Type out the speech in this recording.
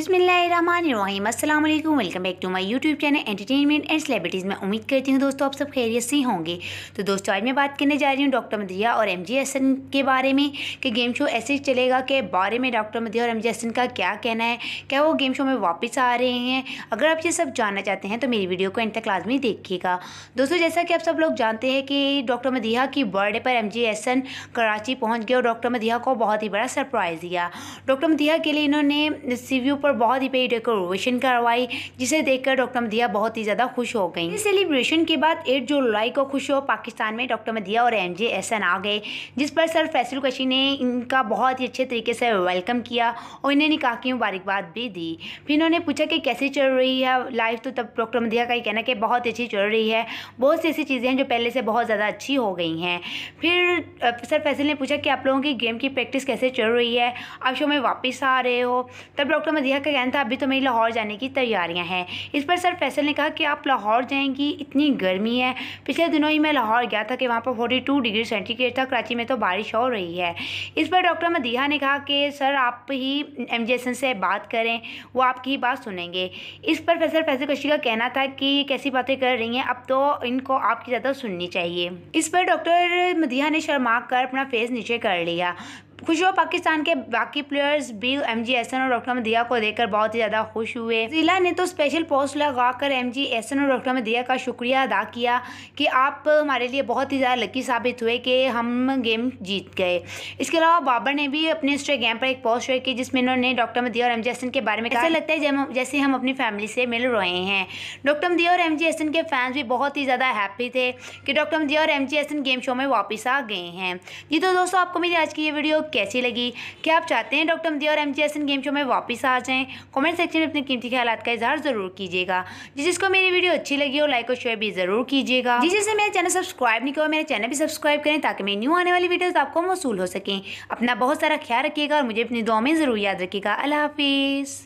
बिस्मिल्लाहिर्रहमानिर्रहीम। अस्सलाम वालेकुम welcome back to my YouTube channel entertainment and celebrities. में उम्मीद करती हूँ दोस्तों आप सब खैरियत से होंगे। तो दोस्तों, आज मैं बात करने जा रही हूँ डॉक्टर मदिया और एम जी हसन के बारे में कि गेम शो ऐसे चलेगा के बारे में डॉक्टर मदिया और एम जी हसन का क्या कहना है, क्या वो गेम शो में वापस आ रहे हैं? अगर आप ये सब जानना चाहते हैं तो मेरी वीडियो को एंड तक लाजमी देखिएगा। दोस्तों, जैसा कि आप सब लोग जानते हैं कि डॉक्टर मदिया की बर्थडे पर एम जी हसन कराची पहुँच गए और डॉक्टर मदिया को बहुत ही बड़ा सरप्राइज़ दिया। डॉक्टर मदिया के लिए इन्होंने सीव्यू पर बहुत ही बड़ी डेकोरेशन करवाई, जिसे देखकर डॉक्टर मदिया बहुत ही ज़्यादा खुश हो गई। इस सेलिब्रेशन के बाद एट जुलाई को खुश हो पाकिस्तान में डॉक्टर मदिया और एम जे आ गए, जिस पर सर फैसल कशी ने इनका बहुत ही अच्छे तरीके से वेलकम किया और इन्हें निकाह की मुबारकबाद भी दी। फिर इन्होंने पूछा कि कैसे चल रही है लाइफ तो तब डॉक्टर मदिया का ही कहना कि बहुत अच्छी चल रही है, बहुत सी ऐसी चीज़ें हैं जो पहले से बहुत ज़्यादा अच्छी हो गई हैं। फिर सर फैसल ने पूछा कि आप लोगों की गेम की प्रैक्टिस कैसे चल रही है? आप शो में वापस आ रहे हो? तब डॉक्टर मदिया का कहना था, अभी तो मेरी लाहौर जाने की तैयारियाँ हैं। इस पर सर फैसल ने कहा कि, आप लाहौर जाएँगी, इतनी गर्मी है। पिछले दिनों ही मैं लाहौर गया था कि वहाँ पर फोर्टी टू डिग्री सेंटीग्रेड था, कराची में तो बारिश हो रही है। इस पर डॉक्टर मदिया ने कहा कि, सर, आप ही एमजेएसएन से बात करें, वो आपकी ही बात सुनेंगे। इस पर फैसल फैसल कशी का कहना था कि कैसी बातें कर रही हैं, अब तो इनको आपकी ज़्यादा सुननी चाहिए। इस पर डॉक्टर मदिया ने शर्मा कर अपना फेस नीचे कर लिया। खुश हुआ पाकिस्तान के बाकी प्लेयर्स भी एम जी एसन और डॉक्टर मदिया को देखकर बहुत ही ज़्यादा खुश हुए। जिला ने तो स्पेशल पोस्ट लगाकर एम जी एसन और डॉक्टर मदिया का शुक्रिया अदा किया कि आप हमारे लिए बहुत ही ज़्यादा लकी साबित हुए कि हम गेम जीत गए। इसके अलावा बाबर ने भी अपने इंस्टाग्राम पर एक पोस्ट शेयर की जिसमें इन्होंने डॉक्टर मदिया और एम जी एसन के बारे में ऐसा लगता है जैसे हम अपनी फैमिली से मिल रहे हैं। डॉक्टर मदिया और एम जी एसन के फैंस भी बहुत ही ज़्यादा हैप्पी थे कि डॉक्टर मदिया और एम जी एसन गेम शो में वापस आ गए हैं। जी तो दोस्तों, आपको मेरी आज की ये वीडियो कैसी लगी? क्या आप चाहते हैं डॉक्टर मदिया और एम जी गेम शो में वापस आ जाएँ? कमेंट सेक्शन में अपने कीमती ख्याल का इजहार ज़रूर कीजिएगा। जिसको मेरी वीडियो अच्छी लगी हो, लाइक और शेयर भी ज़रूर कीजिएगा। जिससे मेरे चैनल सब्सक्राइब नहीं करो मेरे चैनल भी सब्सक्राइब करें ताकि मेरी न्यू आने वाली वीडियोज़ आपको मौसू हो सकें। अपना बहुत सारा ख्याल रखिएगा और मुझे अपनी दुआ में ज़रूर याद रखिएगा। अल्लाह हाफिज़।